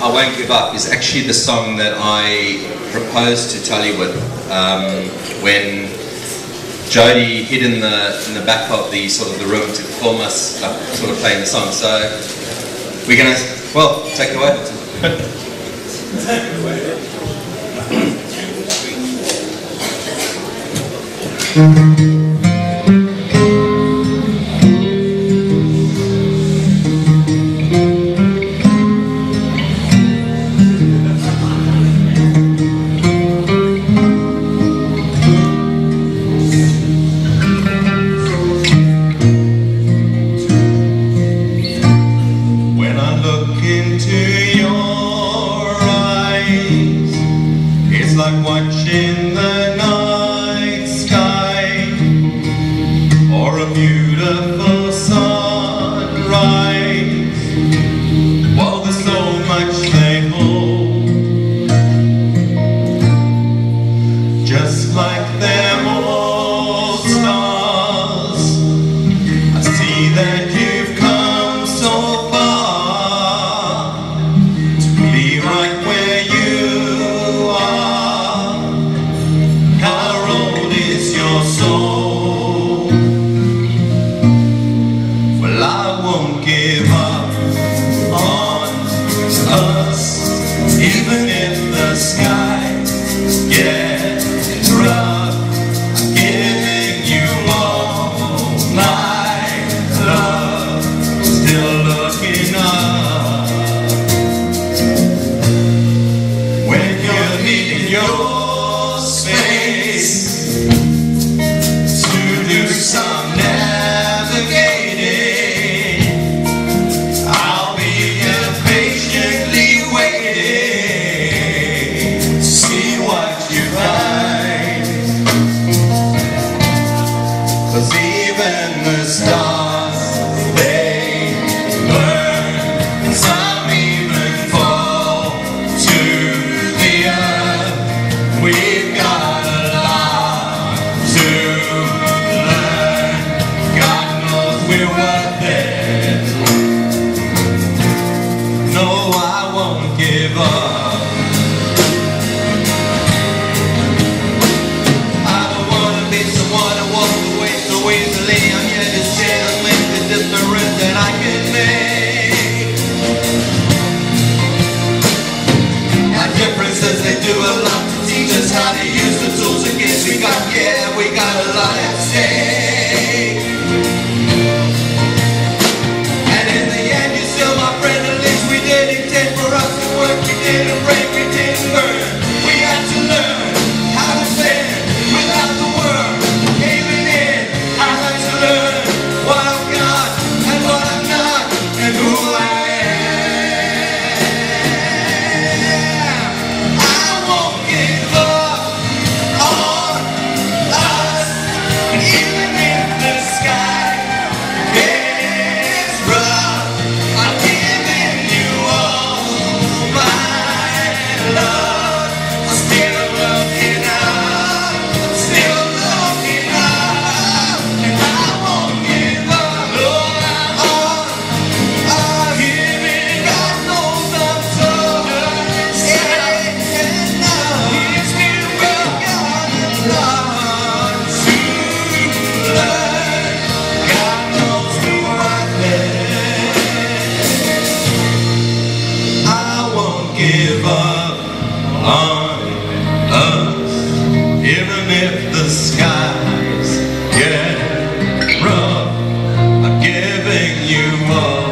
I Won't Give Up is actually the song that I proposed to Tali with um, when Jody hid in the in the back of the sort of the room to film us uh, sort of playing the song. So we're gonna well take it away. take it away. in the night sky or a beautiful sunrise. While there's so much they hold just like them Even if the sky gets rough Giving you all my love Still looking up. When you're your 내가 get away. on us even if the skies get rough I'm giving you all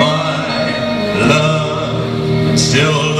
my love. Still